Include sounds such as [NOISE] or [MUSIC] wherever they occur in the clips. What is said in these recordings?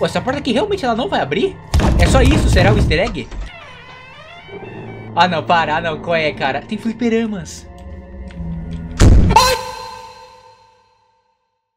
Pô, essa porta aqui realmente ela não vai abrir? É só isso? Será o easter egg? Ah, não, para. Ah, não. Qual é, cara? Tem fliperamas.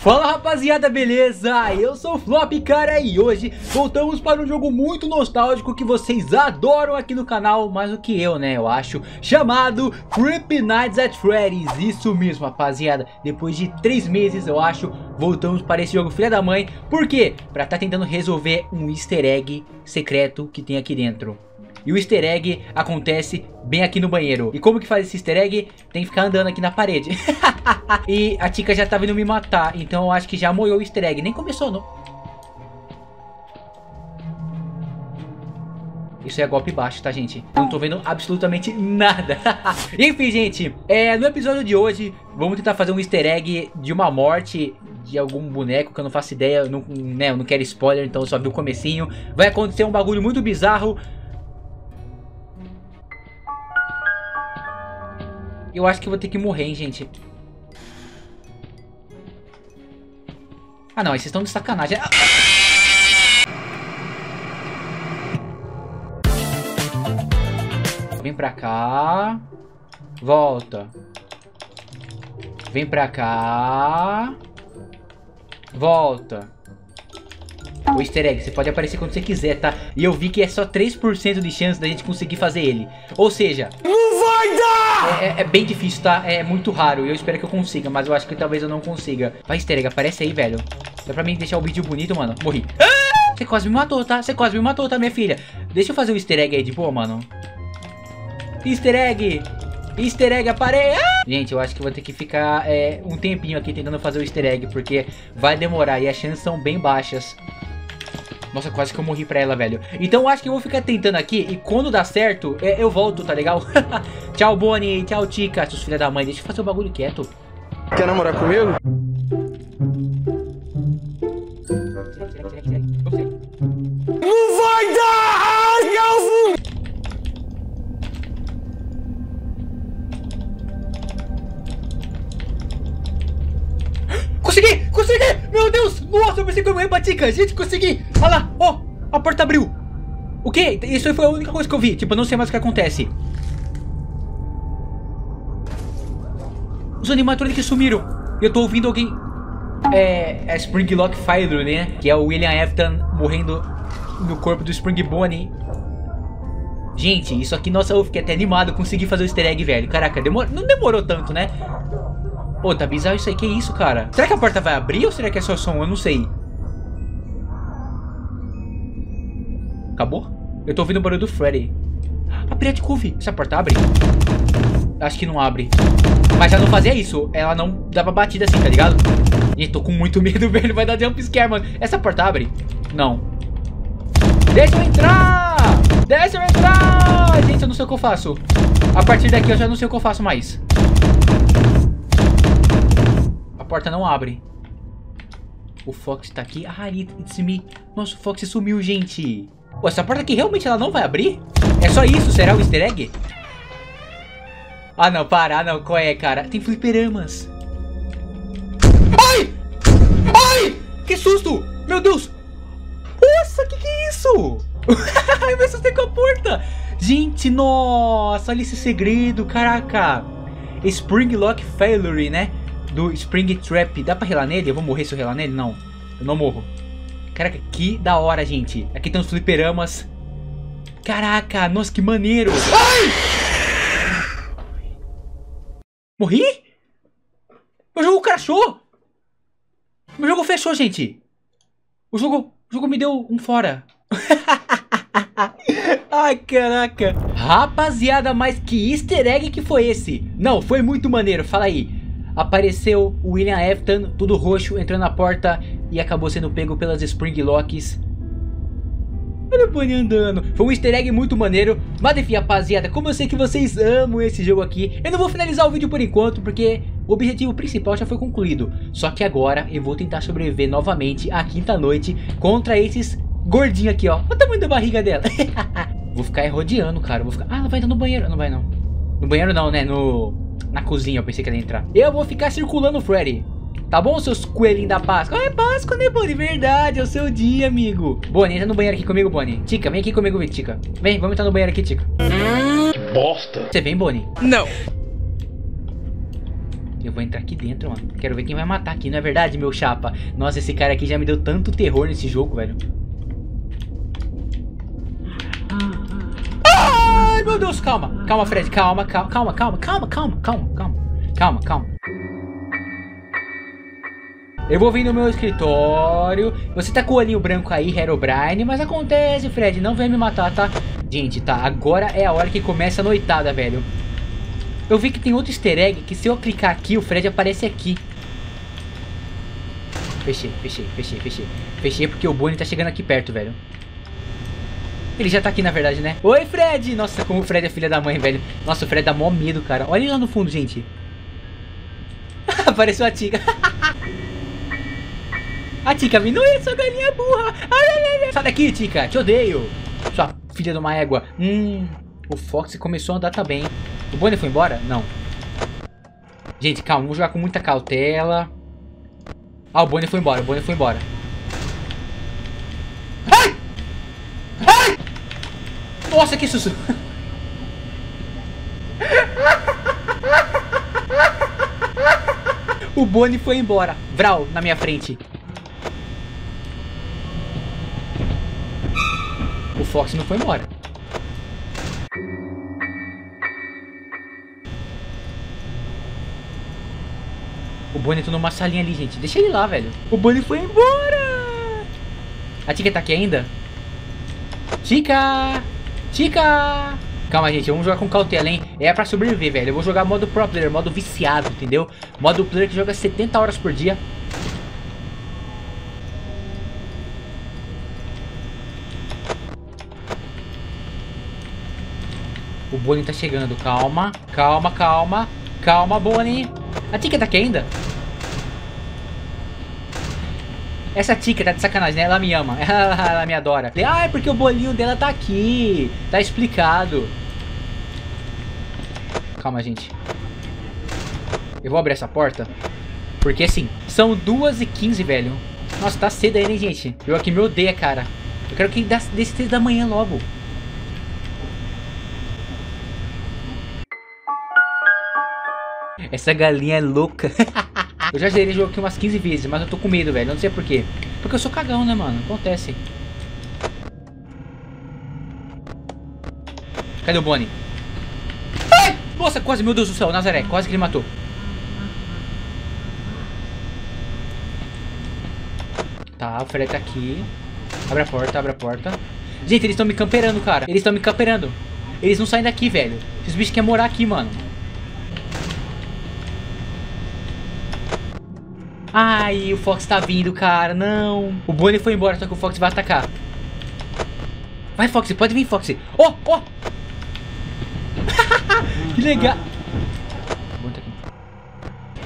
Fala rapaziada, beleza? Eu sou o Flop, cara, e hoje voltamos para um jogo muito nostálgico que vocês adoram aqui no canal, mais do que eu, né, eu acho, chamado Creepy Nights at Freddy's, isso mesmo, rapaziada, depois de três meses, eu acho, voltamos para esse jogo filha da mãe, por quê? Pra estar tá tentando resolver um easter egg secreto que tem aqui dentro. E o easter egg acontece bem aqui no banheiro. E como que faz esse easter egg? Tem que ficar andando aqui na parede. [LAUGHS] e a Tika já tá vindo me matar. Então eu acho que já moiou o easter egg. Nem começou, não. Isso é golpe baixo, tá, gente? Eu não tô vendo absolutamente nada. [LAUGHS] Enfim, gente, é, no episódio de hoje, vamos tentar fazer um easter egg de uma morte de algum boneco que eu não faço ideia, eu não, né, eu não quero spoiler, então eu só vi o comecinho. Vai acontecer um bagulho muito bizarro. Eu acho que vou ter que morrer, hein, gente. Ah, não. Vocês estão de sacanagem. Ah! Vem pra cá. Volta. Vem pra cá. Volta. O easter egg, você pode aparecer quando você quiser, tá? E eu vi que é só 3% de chance da gente conseguir fazer ele. Ou seja... É, é, é, bem difícil, tá? É muito raro. Eu espero que eu consiga, mas eu acho que talvez eu não consiga. Vai, egg, aparece aí, velho. Dá pra mim deixar o vídeo bonito, mano. Morri. Ah! Você quase me matou, tá? Você quase me matou, tá, minha filha? Deixa eu fazer o easter egg aí de boa, mano. Easter egg! Easter egg aparece! Ah! Gente, eu acho que vou ter que ficar é, um tempinho aqui tentando fazer o easter egg, porque vai demorar e as chances são bem baixas. Nossa, quase que eu morri pra ela, velho. Então eu acho que eu vou ficar tentando aqui e quando dá certo, é, eu volto, tá legal? [LAUGHS] tchau, Bonnie. Tchau, Tica. Seus filha da mãe. Deixa eu fazer o bagulho quieto. Quer namorar comigo? Gente, consegui! Olha lá! Ó! Oh, a porta abriu! O quê? Isso foi a única coisa que eu vi. Tipo, eu não sei mais o que acontece. Os animatronics sumiram. Eu tô ouvindo alguém... É... É Springlock Fire, né? Que é o William Afton morrendo no corpo do Spring Bonnie. Gente, isso aqui, nossa, eu fiquei até animado. Consegui fazer o easter egg, velho. Caraca, demor... não demorou tanto, né? Pô, tá bizarro isso aí. Que isso, cara? Será que a porta vai abrir ou será que é só som? Eu não sei. Acabou? Eu tô ouvindo o barulho do Freddy. A Cove. Essa porta abre? Acho que não abre. Mas já não fazia isso. Ela não dava batida assim, tá ligado? E tô com muito [LAUGHS] medo, velho. Vai dar jump scare, mano. Essa porta abre? Não. Deixa eu entrar! Deixa eu entrar! Gente, eu não sei o que eu faço. A partir daqui eu já não sei o que eu faço mais porta não abre. O Fox tá aqui. Ah, it's me. Nossa, o Fox sumiu, gente. Pô, essa porta aqui realmente ela não vai abrir? É só isso? Será o easter egg? Ah, não, para. Ah, não. Qual é, cara? Tem fliperamas. Ai! Ai! Que susto! Meu Deus! Nossa, que que é isso? [LAUGHS] Eu me assustei com a porta. Gente, nossa, olha esse segredo, caraca. Spring Lock Failure, né? do Spring Trap. Dá pra relar nele? Eu vou morrer se eu relar nele? Não. Eu não morro. Caraca, que da hora, gente. Aqui tem os fliperamas. Caraca, nossa, que maneiro. Ai! Morri? Meu jogo crashou. Meu jogo fechou, gente. O jogo, o jogo me deu um fora. [LAUGHS] Ai, caraca. Rapaziada, mas que easter egg que foi esse? Não, foi muito maneiro. Fala aí apareceu o William Afton, tudo roxo, entrando na porta e acabou sendo pego pelas Spring Locks. Olha o Bunny andando. Foi um easter egg muito maneiro. Mas enfim, rapaziada, como eu sei que vocês amam esse jogo aqui, eu não vou finalizar o vídeo por enquanto, porque o objetivo principal já foi concluído. Só que agora eu vou tentar sobreviver novamente à quinta noite contra esses gordinhos aqui, ó. Olha o tamanho da barriga dela. [LAUGHS] vou ficar rodeando, cara. Vou ficar... Ah, ela vai entrar no banheiro. Não vai, não. No banheiro não, né? No na cozinha, eu pensei que ela ia entrar. Eu vou ficar circulando o Freddy. Tá bom, seus coelhinhos da Páscoa? Ah, é Páscoa, né, Bonnie? Verdade, é o seu dia, amigo. Bonnie, entra no banheiro aqui comigo, Bonnie. Tica, vem aqui comigo, Tica. Vem, vamos entrar no banheiro aqui, Tica. Que bosta. Você vem, Bonnie? Não. Eu vou entrar aqui dentro, mano. Quero ver quem vai matar aqui, não é verdade, meu chapa? Nossa, esse cara aqui já me deu tanto terror nesse jogo, velho. Meu Deus, calma. Calma, Fred, calma, calma, calma, calma, calma, calma, calma, calma, calma. Eu vou vir no meu escritório. Você tá com o olhinho branco aí, Herobrine, mas acontece, Fred, não vem me matar, tá? Gente, tá, agora é a hora que começa a noitada, velho. Eu vi que tem outro easter egg que se eu clicar aqui, o Fred aparece aqui. Fechei, fechei, fechei, fechei. Fechei porque o Bonnie tá chegando aqui perto, velho. Ele já tá aqui, na verdade, né? Oi, Fred! Nossa, como o Fred é filha da mãe, velho. Nossa, o Fred dá mó medo, cara. Olha ele lá no fundo, gente. [LAUGHS] Apareceu a Tica. [LAUGHS] a Tica vindo aí, sua galinha burra. Sai daqui, Tica. Te odeio. Sua filha de uma égua. Hum, o Fox começou a andar também. O Bonnie foi embora? Não. Gente, calma. Vamos jogar com muita cautela. Ah, o Bonnie foi embora. O Bonnie foi embora. Ai! Nossa, que susto. O Bonnie foi embora. Vral, na minha frente. O Fox não foi embora. O Bonnie tá numa salinha ali, gente. Deixa ele lá, velho. O Bonnie foi embora. A Tica tá aqui ainda? Tica! Tica! Calma, gente. Vamos jogar com cautela, hein? É pra sobreviver, velho. Eu vou jogar modo pro player, modo viciado, entendeu? Modo player que joga 70 horas por dia. O Bonnie tá chegando. Calma, calma, calma. Calma, Bonnie. A Tica tá aqui ainda? Essa Tica tá de sacanagem, né? Ela me ama. Ela, [LAUGHS] ela me adora. Ah, é porque o bolinho dela tá aqui. Tá explicado. Calma, gente. Eu vou abrir essa porta. Porque assim, são 2h15, velho. Nossa, tá cedo ainda, hein, gente? Eu aqui me odeia, cara. Eu quero que desse 3 da manhã logo. Essa galinha é louca. [LAUGHS] eu já zerei o jogo aqui umas 15 vezes, mas eu tô com medo, velho. Não sei porquê. Porque eu sou cagão, né, mano? Acontece. Cadê o Bonnie? Ai! Nossa, quase, meu Deus do céu, Nazaré. Quase que ele matou. Tá, o Fred tá aqui. Abre a porta, abre a porta. Gente, eles estão me camperando, cara. Eles estão me camperando. Eles não saem daqui, velho. Esses bichos querem morar aqui, mano. Ai, o Fox tá vindo, cara. Não. O Bonnie foi embora, só que o Fox vai atacar. Vai, Fox. Pode vir, Fox. Oh, [LAUGHS] oh. que legal.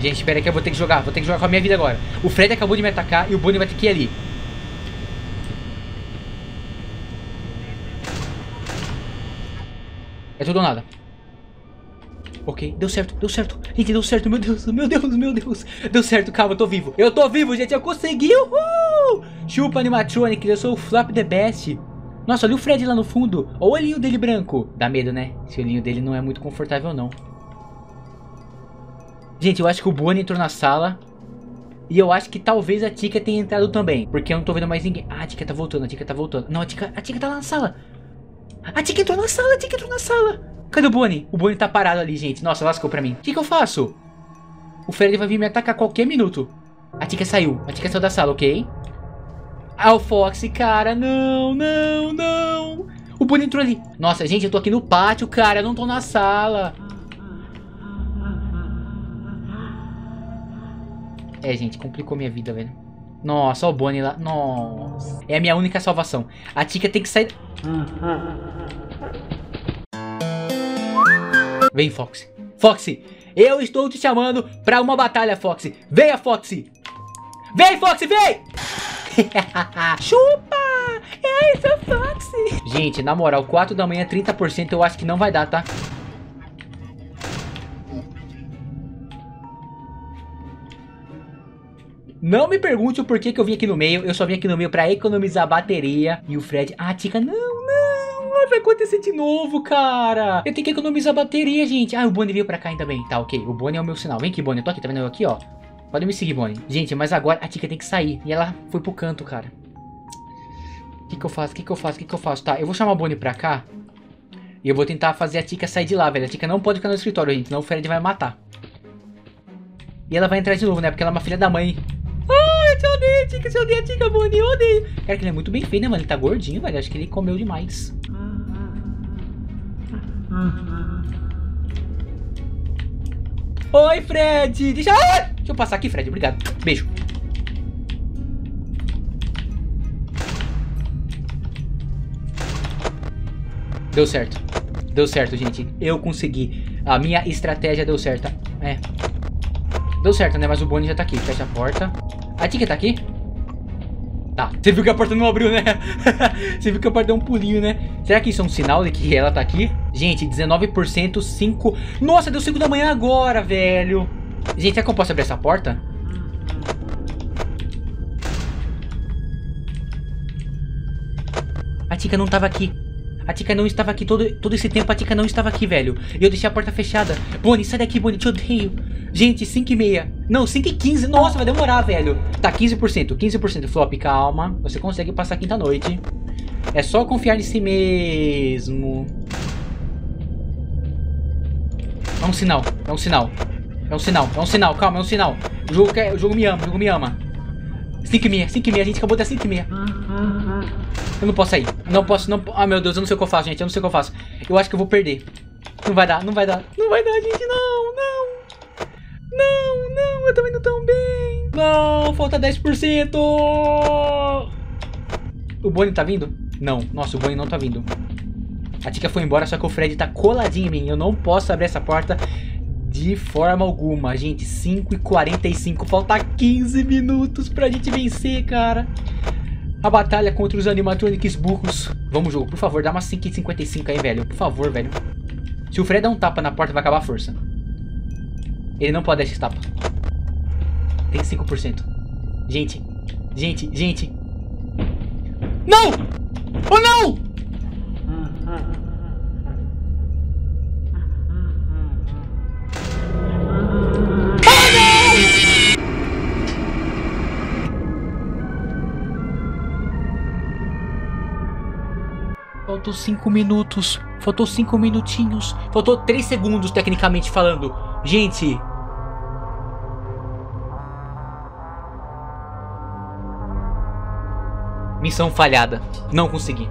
Gente, espera que eu vou ter que jogar. Vou ter que jogar com a minha vida agora. O Fred acabou de me atacar e o Bonnie vai ter que ir ali. É tudo ou nada. Ok, deu certo, deu certo. Gente, deu certo, meu Deus, meu Deus, meu Deus. Deu certo, calma, eu tô vivo. Eu tô vivo, gente, eu consegui, uhul! Chupa, animatronic, eu sou o Flap the Best. Nossa, olha o Fred lá no fundo. Olha o olhinho dele branco. Dá medo, né? Esse olhinho dele não é muito confortável, não. Gente, eu acho que o Bonnie entrou na sala. E eu acho que talvez a Tika tenha entrado também. Porque eu não tô vendo mais ninguém. Ah, a Tika tá voltando, a Tika tá voltando. Não, a Tika, a Tika tá lá na sala. A Tika entrou na sala, a Tika entrou na sala. Cadê o Bonnie? O Bonnie tá parado ali, gente. Nossa, lascou pra mim. O que, que eu faço? O Freddy vai vir me atacar a qualquer minuto. A Tika saiu. A Tika saiu da sala, ok? Ah, o Fox, cara. Não, não, não. O Bonnie entrou ali. Nossa, gente, eu tô aqui no pátio, cara. Eu não tô na sala. É, gente, complicou minha vida, velho. Nossa, ó o Bonnie lá. Nossa. É a minha única salvação. A Tika tem que sair... Vem, Foxy. Foxy, eu estou te chamando pra uma batalha, Foxy. Venha, Foxy. Vem, Foxy, vem! [LAUGHS] Chupa! É isso, Foxy. Gente, na moral, 4 da manhã, 30% eu acho que não vai dar, tá? Não me pergunte o porquê que eu vim aqui no meio. Eu só vim aqui no meio pra economizar bateria. E o Fred... Ah, Tica, não, não. Vai acontecer de novo, cara. Eu tenho que economizar bateria, gente. Ah, o Bonnie veio pra cá ainda bem. Tá, ok. O Bonnie é o meu sinal. Vem aqui, Bonnie. Eu tô aqui, tá vendo eu aqui, ó. Pode me seguir, Bonnie. Gente, mas agora a Tica tem que sair. E ela foi pro canto, cara. O que que eu faço? O que que eu faço? O que que eu faço? Tá, eu vou chamar a Bonnie pra cá. E eu vou tentar fazer a Tica sair de lá, velho. A Tica não pode ficar no escritório, gente. Senão o Fred vai matar. E ela vai entrar de novo, né? Porque ela é uma filha da mãe. Ai, eu te odeio, Tica. Você odeia a Tica, Bonnie. Eu odeio. Cara, que ele é muito bem feito, né, mano? Ele tá gordinho, velho. Acho que ele comeu demais. Oi, Fred. Deixa... Ah! Deixa eu passar aqui, Fred. Obrigado. Beijo. Deu certo. Deu certo, gente. Eu consegui. A minha estratégia deu certo. É. Deu certo, né? Mas o Bonnie já tá aqui. Fecha a porta. A Tika tá aqui? Tá. Você viu que a porta não abriu, né? [LAUGHS] Você viu que a porta deu um pulinho, né? Será que isso é um sinal de que ela tá aqui? Gente, 19%, 5... Nossa, deu 5 da manhã agora, velho. Gente, será que eu posso abrir essa porta? A Tika não tava aqui. A Tika não estava aqui todo, todo esse tempo. A Tika não estava aqui, velho. E eu deixei a porta fechada. Bonnie, sai daqui, Bonnie. Te odeio. Gente, 5 e meia. Não, 5 e 15. Nossa, vai demorar, velho. Tá, 15%. 15%. Flop, calma. Você consegue passar quinta noite. É só confiar em si mesmo. É um sinal. É um sinal. É um sinal. É um sinal. Calma, é um sinal. O jogo, quer, o jogo me ama. O jogo me ama. 5 e meia. 5 e meia. A gente acabou de dar 5 e meia. Eu não posso sair. Não posso, não. Ah, meu Deus, eu não sei o que eu faço, gente. Eu não sei o que eu faço. Eu acho que eu vou perder. Não vai dar, não vai dar. Não vai dar, gente. Não, não. Não, não. Eu tô indo tão bem. Não, falta 10%. O Bonnie tá vindo? Não. Nossa, o Bonnie não tá vindo. A Tika foi embora, só que o Fred tá coladinho em mim. Eu não posso abrir essa porta de forma alguma. Gente, 5 e 45. Falta 15 minutos pra gente vencer, cara a batalha contra os animatronics burros. Vamos, jogo, por favor, dá uma 5,55 aí, velho. Por favor, velho. Se o Fred der um tapa na porta, vai acabar a força. Ele não pode dar esse tapa. Tem 5%. Gente, gente, gente. Não! Oh, não! Faltou 5 minutos. Faltou 5 minutinhos. Faltou 3 segundos, tecnicamente falando. Gente. Missão falhada. Não consegui.